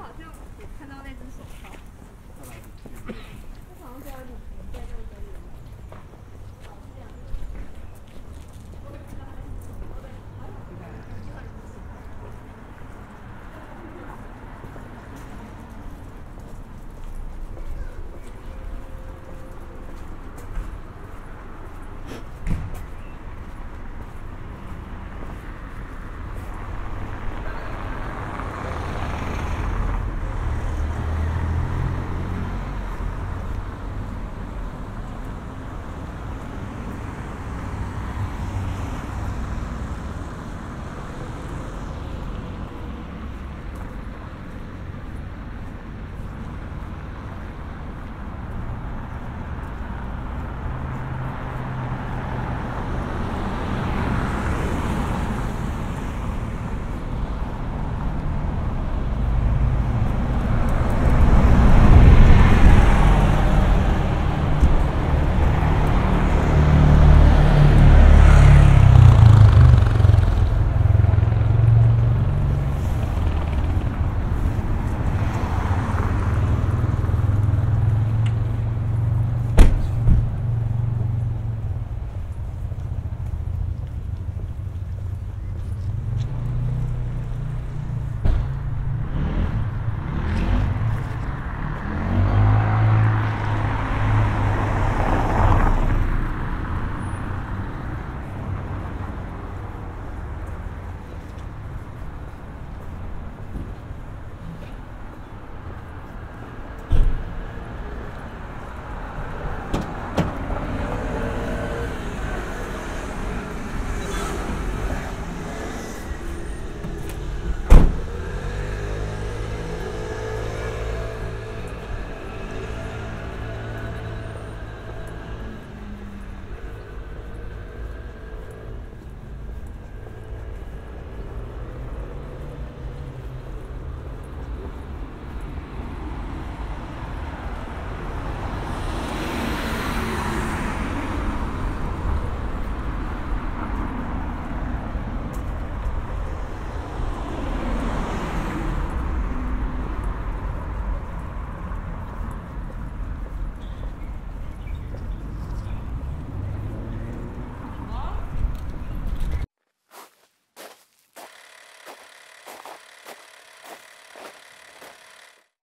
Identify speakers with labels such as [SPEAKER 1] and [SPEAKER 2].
[SPEAKER 1] 好像也看到那只手